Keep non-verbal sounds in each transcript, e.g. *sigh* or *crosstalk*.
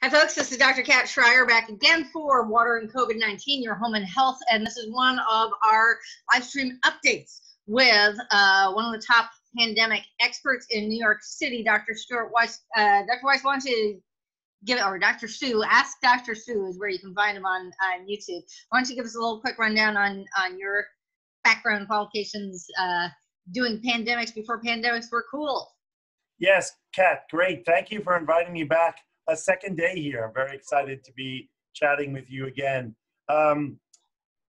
Hi, folks. This is Dr. Kat Schreier back again for Water and COVID 19, your home and health. And this is one of our live stream updates with uh, one of the top pandemic experts in New York City, Dr. Stuart Weiss. Uh, Dr. Weiss, why don't you give, or Dr. Stu, ask Dr. Stu is where you can find him on, on YouTube. Why don't you give us a little quick rundown on, on your background qualifications uh, doing pandemics before pandemics were cool? Yes, Kat, great. Thank you for inviting me back a second day here. I'm very excited to be chatting with you again. Um,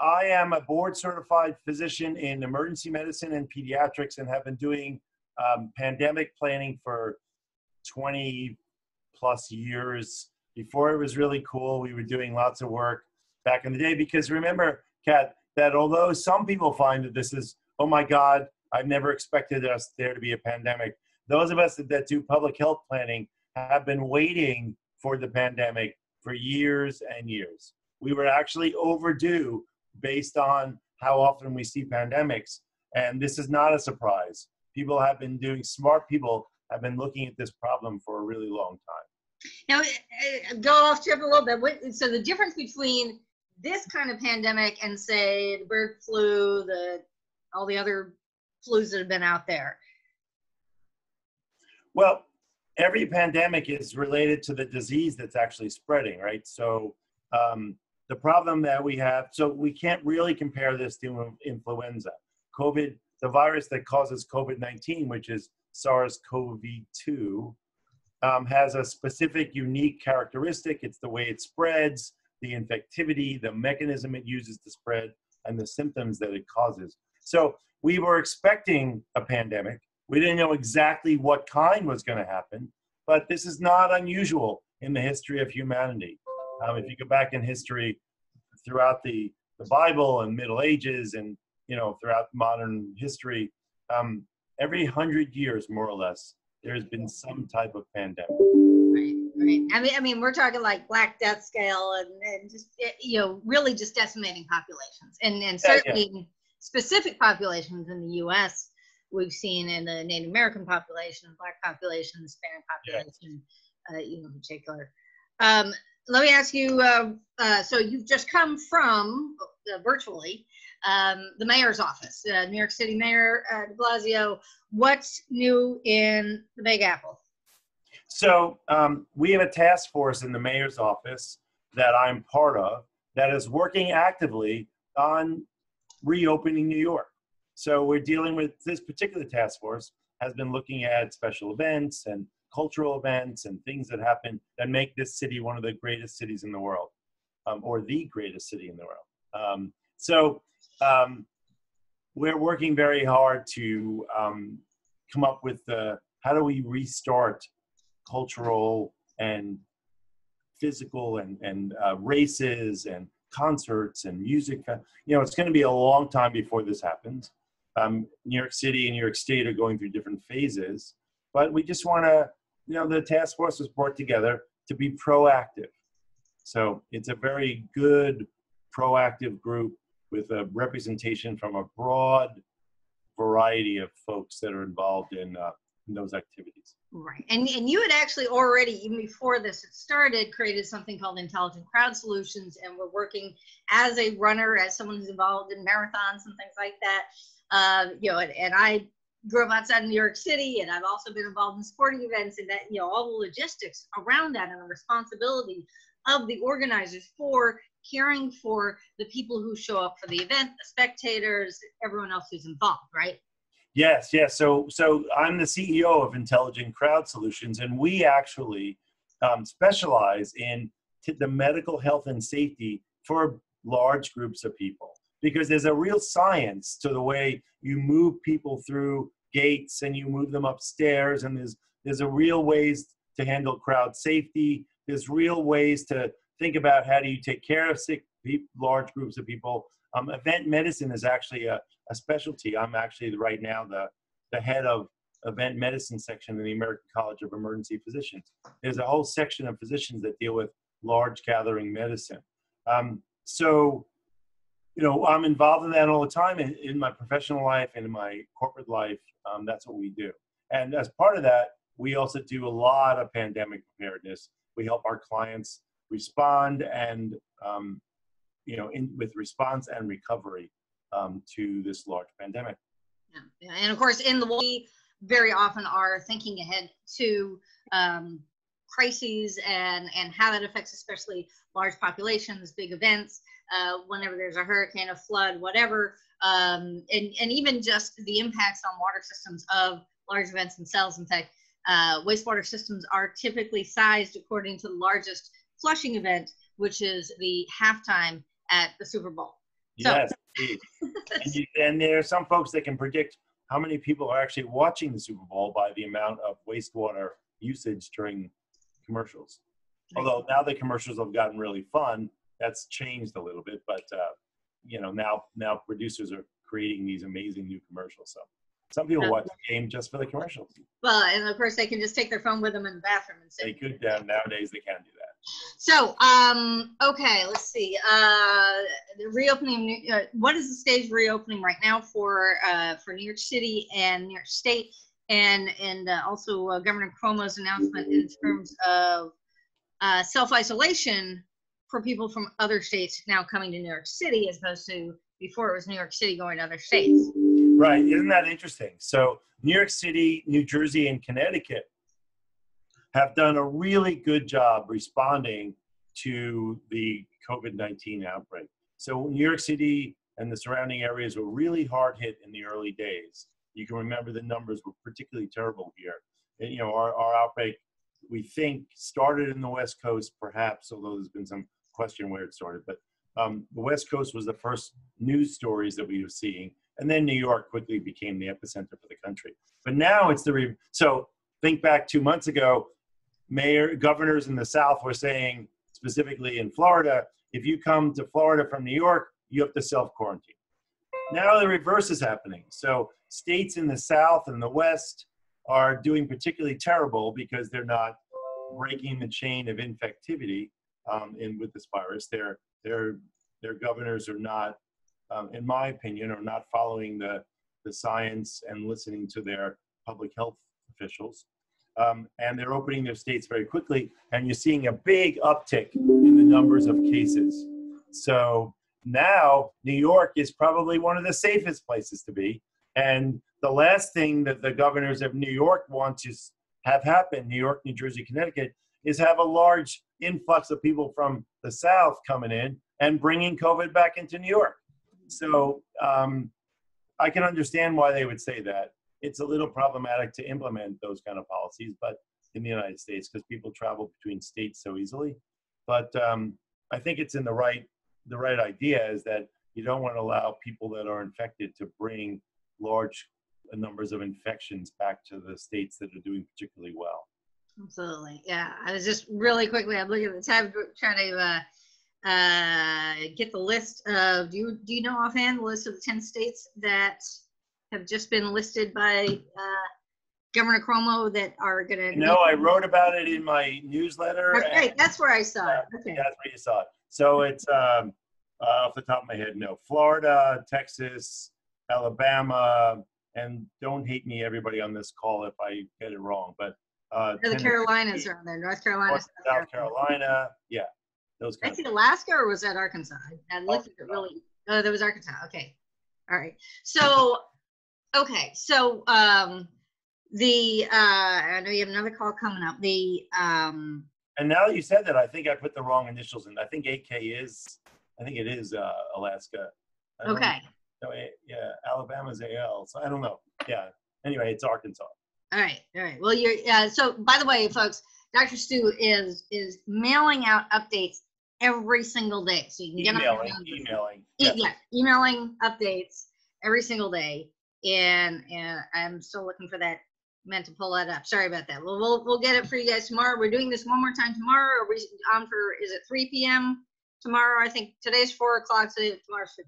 I am a board certified physician in emergency medicine and pediatrics and have been doing um, pandemic planning for 20 plus years. Before it was really cool, we were doing lots of work back in the day because remember, Kat, that although some people find that this is, oh my God, I've never expected us there to be a pandemic. Those of us that, that do public health planning have been waiting for the pandemic for years and years. We were actually overdue based on how often we see pandemics. And this is not a surprise. People have been doing, smart people have been looking at this problem for a really long time. Now, uh, go off trip a little bit. So, the difference between this kind of pandemic and, say, the bird flu, the all the other flus that have been out there. Well, every pandemic is related to the disease that's actually spreading, right? So um, the problem that we have, so we can't really compare this to influenza. COVID, the virus that causes COVID 19, which is SARS CoV 2, um, has a specific, unique characteristic. It's the way it spreads, the infectivity, the mechanism it uses to spread, and the symptoms that it causes. So we were expecting a pandemic. We didn't know exactly what kind was going to happen, but this is not unusual in the history of humanity. Um, if you go back in history throughout the, the Bible and Middle Ages and you know throughout modern history, um, every hundred years more or less, there's been some type of pandemic. Right, right. I mean, I mean, we're talking like Black Death scale and, and just you know really just decimating populations, and and certainly yeah, yeah. specific populations in the U.S we've seen in the Native American population, Black population, the Hispanic population, yeah. uh, you know, in particular. Um, let me ask you. Uh, uh, so you've just come from uh, virtually um, the mayor's office, uh, New York City Mayor uh, De Blasio. What's new in the Big Apple? So um, we have a task force in the mayor's office that I'm part of that is working actively on reopening New York. So we're dealing with this particular task force has been looking at special events and cultural events and things that happen that make this city one of the greatest cities in the world, um, or the greatest city in the world. Um, so um, we're working very hard to um, come up with the, how do we restart cultural and physical and, and uh, races and concerts and music. You know, it's going to be a long time before this happens um, New York City and New York State are going through different phases, but we just want to, you know, the task force was brought together to be proactive. So it's a very good, proactive group with a representation from a broad variety of folks that are involved in, uh, in those activities. Right. And, and you had actually already, even before this had started, created something called Intelligent Crowd Solutions. And we're working as a runner, as someone who's involved in marathons and things like that. Uh, you know, and, and I grew up outside of New York City, and I've also been involved in sporting events and that, you know, all the logistics around that and the responsibility of the organizers for caring for the people who show up for the event, the spectators, everyone else who's involved, right? Yes, yes. So, so I'm the CEO of Intelligent Crowd Solutions, and we actually um, specialize in the medical health and safety for large groups of people because there's a real science to the way you move people through gates and you move them upstairs and there's there's a real ways to handle crowd safety. There's real ways to think about how do you take care of sick people, large groups of people. Um, event medicine is actually a, a specialty. I'm actually right now the the head of event medicine section in the american college of emergency physicians. There's a whole section of physicians that deal with large gathering medicine. Um, so you know, I'm involved in that all the time in, in my professional life and in my corporate life. Um, that's what we do. And as part of that, we also do a lot of pandemic preparedness. we help our clients respond and um, you know in with response and recovery um, to this large pandemic. Yeah. And of course, in the we very often are thinking ahead to um, crises and and how that affects especially large populations, big events. Uh, whenever there's a hurricane, a flood, whatever, um, and and even just the impacts on water systems of large events themselves. In fact, uh, wastewater systems are typically sized according to the largest flushing event, which is the halftime at the Super Bowl. Yes, and, you, and there are some folks that can predict how many people are actually watching the Super Bowl by the amount of wastewater usage during commercials. Although now the commercials have gotten really fun, that's changed a little bit. But uh, you know now now producers are creating these amazing new commercials. So some people watch the game just for the commercials. Well, and of course they can just take their phone with them in the bathroom and say. They could uh, nowadays they can do that. So, um, okay, let's see. Uh, the reopening. Uh, what is the stage reopening right now for uh, for New York City and New York State, and and uh, also uh, Governor Cuomo's announcement in terms of uh, self isolation for people from other states now coming to New York City, as opposed to before it was New York City going to other states. Right. Isn't that interesting? So, New York City, New Jersey, and Connecticut have done a really good job responding to the COVID 19 outbreak. So, New York City and the surrounding areas were really hard hit in the early days. You can remember the numbers were particularly terrible here. And, you know, our, our outbreak, we think, started in the West Coast, perhaps, although there's been some question where it started. But um, the West Coast was the first news stories that we were seeing. And then New York quickly became the epicenter for the country. But now it's the, re- so think back two months ago, mayor governors in the South were saying, specifically in Florida, if you come to Florida from New York, you have to self quarantine. Now the reverse is happening. So states in the South and the West are doing particularly terrible because they're not breaking the chain of infectivity um, in with this virus. Their their their governors are not, um, in my opinion, are not following the the science and listening to their public health officials um, and they're opening their states very quickly, and you're seeing a big uptick in the numbers of cases. So now New York is probably one of the safest places to be. And the last thing that the governors of New York want to have happen, New York, New Jersey, Connecticut, is have a large influx of people from the South coming in and bringing COVID back into New York. So um, I can understand why they would say that it's a little problematic to implement those kind of policies, but in the United States, because people travel between states so easily. But um, I think it's in the right the right idea is that you don't want to allow people that are infected to bring large numbers of infections back to the states that are doing particularly well. Absolutely, yeah. I was just really quickly. I'm looking at the tab, trying to uh, uh, get the list of. Do you do you know offhand the list of the ten states that have just been listed by uh, Governor Cuomo that are going to. No, I wrote about it in my newsletter. That's right. That's where I saw it. Okay. That's where you saw it. So it's um, uh, off the top of my head, no. Florida, Texas, Alabama, and don't hate me, everybody on this call, if I get it wrong, but. Uh, the Carolinas are on there. North Carolina, North, South Carolina. Yeah. Those I see Alaska or was that Arkansas? I looked at it really. Oh, that was Arkansas. Okay. All right. So Okay, so um, the uh, I know you have another call coming up. The um, and now that you said that, I think I put the wrong initials in. I think AK is, I think it is uh, Alaska. Okay. No, yeah, Alabama's AL. So I don't know. Yeah. Anyway, it's Arkansas. All right. All right. Well, you're. Uh, so by the way, folks, Dr. Stu is is mailing out updates every single day, so you can get emailing, emailing, e- yeah, emailing updates every single day and and I'm still looking for that. Meant to pull that up. Sorry about that. Well, we'll we'll get it for you guys tomorrow. We're doing this one more time tomorrow. Are we on for? Is it 3 p.m. tomorrow? I think today's four o'clock. So tomorrow's 3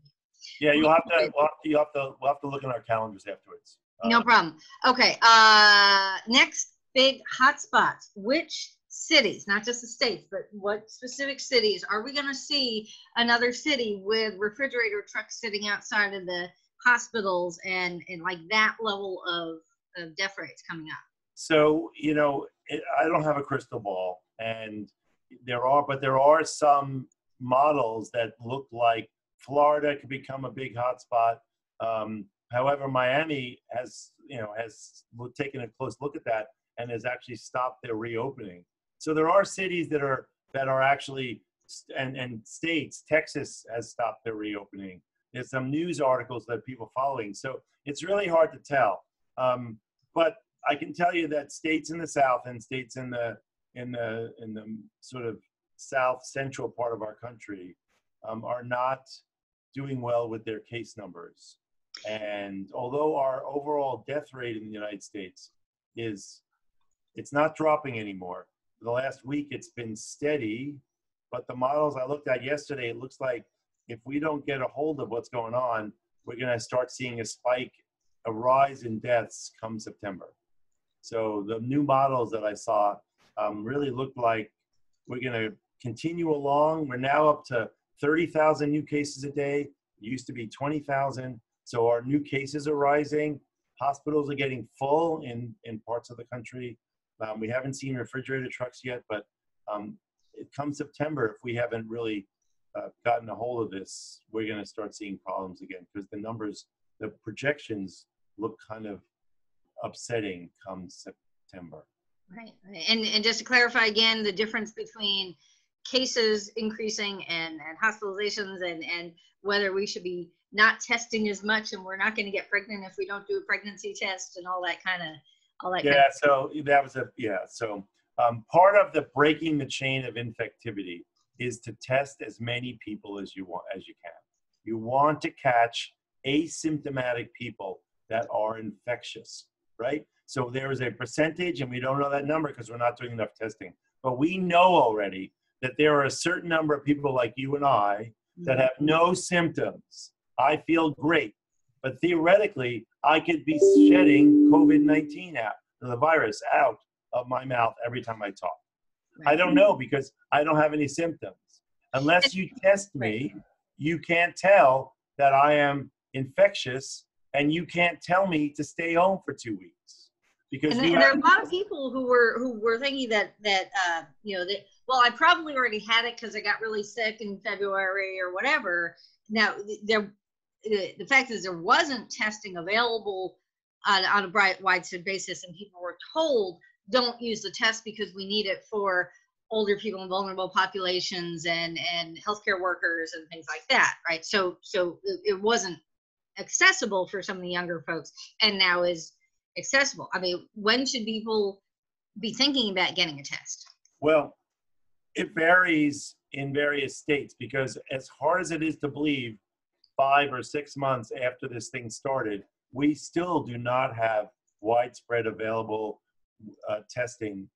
Yeah, you'll have to. We'll have to. You have to. We'll have to look in our calendars afterwards. no problem. Okay. Uh, next big hotspots. Which cities, not just the states, but what specific cities are we going to see another city with refrigerator trucks sitting outside of the hospitals and and like that level of, of death rates coming up so you know it, I don't have a crystal ball, and there are, but there are some models that look like Florida could become a big hotspot. Um, however, Miami has, you know, has taken a close look at that and has actually stopped their reopening. So there are cities that are that are actually and and states. Texas has stopped their reopening. There's some news articles that people following. So it's really hard to tell. Um, but I can tell you that states in the South and states in the in the in the sort of South central part of our country um, are not doing well with their case numbers. And although our overall death rate in the United States is it's not dropping anymore. The last week, it's been steady, but the models I looked at yesterday, it looks like if we don't get a hold of what's going on, we're going to start seeing a spike, a rise in deaths come September. So the new models that I saw um, really looked like we're going to continue along. We're now up to 30,000 new cases a day. It used to be 20,000. So our new cases are rising. Hospitals are getting full in, in parts of the country. Um, we haven't seen refrigerated trucks yet, but um, it comes September, if we haven't really uh, gotten a hold of this, we're going to start seeing problems again because the numbers, the projections look kind of upsetting come September. Right. And, and just to clarify again, the difference between cases increasing and, and hospitalizations and, and whether we should be not testing as much and we're not going to get pregnant if we don't do a pregnancy test and all that kind of all that. Yeah, so that was a yeah. So um, part of the breaking the chain of infectivity is to test as many people as you want as you can. You want to catch asymptomatic people that are infectious, right? So there is a percentage, and we don't know that number because we're not doing enough testing. But we know already that there are a certain number of people like you and I that mm-hmm. have no symptoms. I feel great. But theoretically, I could be shedding COVID 19 out, the virus out of my mouth every time I talk. Right. I don't know because I don't have any symptoms. Unless you test me, you can't tell that I am infectious and you can't tell me to stay home for two weeks because and, and there are a lot of people who were who were thinking that that uh, you know that well I probably already had it because I got really sick in February or whatever. Now there the fact is there wasn't testing available on, on a bright widespread basis and people were told don't use the test because we need it for older people and vulnerable populations and and healthcare workers and things like that right? So so it wasn't accessible for some of the younger folks and now is accessible. I mean when should people be thinking about getting a test? Well it varies in various states because as hard as it is to believe five or six months after this thing started, we still do not have widespread available uh, testing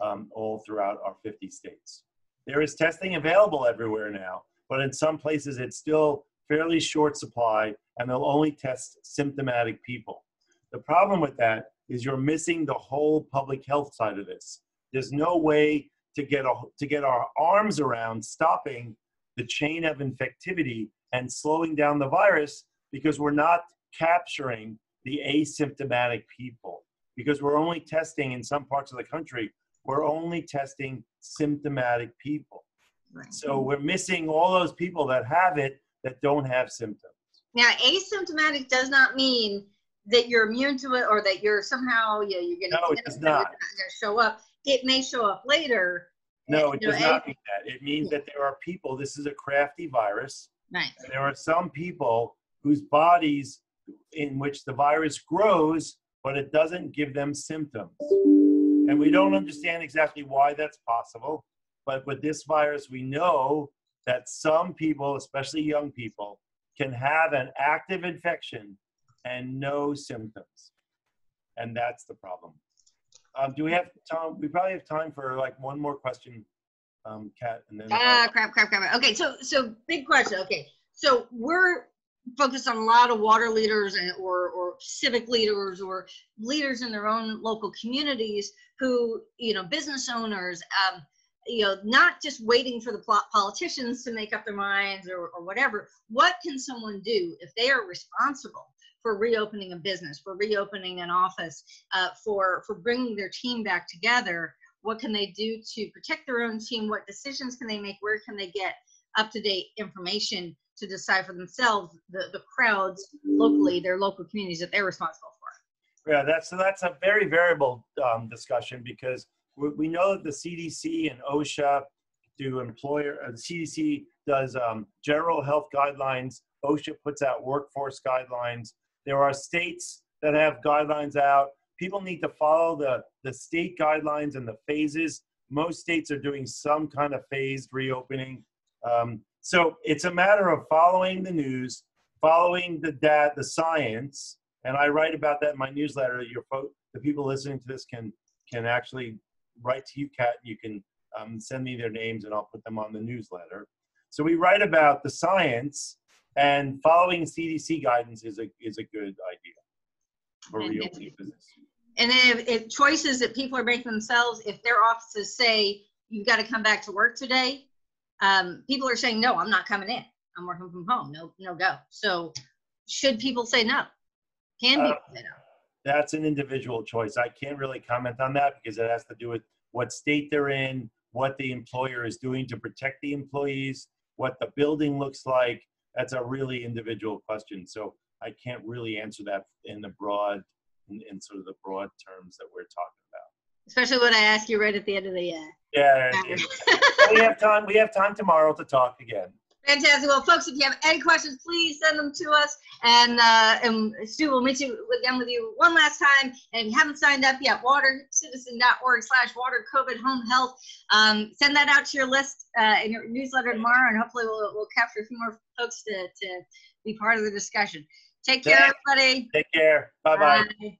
um, all throughout our 50 states. There is testing available everywhere now, but in some places it's still fairly short supply and they'll only test symptomatic people. The problem with that is you're missing the whole public health side of this. There's no way to get, a, to get our arms around stopping the chain of infectivity and slowing down the virus because we're not capturing the asymptomatic people because we're only testing in some parts of the country we're only testing symptomatic people right. so we're missing all those people that have it that don't have symptoms now asymptomatic does not mean that you're immune to it or that you're somehow you know, you're going no, it does not. show up it may show up later no it does not mean that it means that there are people this is a crafty virus Right. There are some people whose bodies in which the virus grows, but it doesn't give them symptoms. And we don't understand exactly why that's possible. But with this virus, we know that some people, especially young people, can have an active infection and no symptoms. And that's the problem. Um, do we have time? We probably have time for like one more question um, Kat, and then. Ah, crap, crap, crap. Okay, so so big question. Okay, so we're focused on a lot of water leaders and or or civic leaders or leaders in their own local communities who you know business owners. Um, you know, not just waiting for the politicians to make up their minds or, or whatever. What can someone do if they are responsible for reopening a business, for reopening an office, uh, for for bringing their team back together. What can they do to protect their own team? What decisions can they make? Where can they get up to date information to decide for themselves the, the crowds locally, their local communities that they're responsible for? Yeah, that's so that's a very variable um, discussion because we, we know that the CDC and OSHA do employer, uh, the CDC does um, general health guidelines. OSHA puts out workforce guidelines. There are states that have guidelines out. People need to follow the, the state guidelines and the phases. Most states are doing some kind of phased reopening. Um, so it's a matter of following the news, following the data, the science, and I write about that in my newsletter. Your fo- the people listening to this can can actually write to you, Kat. You can um, send me their names, and I'll put them on the newsletter. So we write about the science, and following CDC guidance is a is a good idea for And reopening business. And then if, if choices that people are making themselves, if their offices say you've got to come back to work today, um, people are saying no, I'm not coming in. I'm working from home. No, no go. So should people say no? Can Uh, say no? That's an individual choice. I can't really comment on that because it has to do with what state they're in, what the employer is doing to protect the employees, what the building looks like. That's a really individual question. So I can't really answer that in the broad, in, in sort of the broad terms that we're talking about. Especially when I ask you right at the end of the uh, Yeah, it- *laughs* we have time. We have time tomorrow to talk again. Fantastic. Well, folks, if you have any questions, please send them to us. And, uh, and Stu, we'll meet you again with you one last time. And if you haven't signed up yet, watercitizen.org slash water COVID home health. Um, send that out to your list uh, in your newsletter tomorrow, and hopefully we'll, we'll capture a few more folks to, to be part of the discussion. Take care, everybody. Take care. Bye bye. Bye.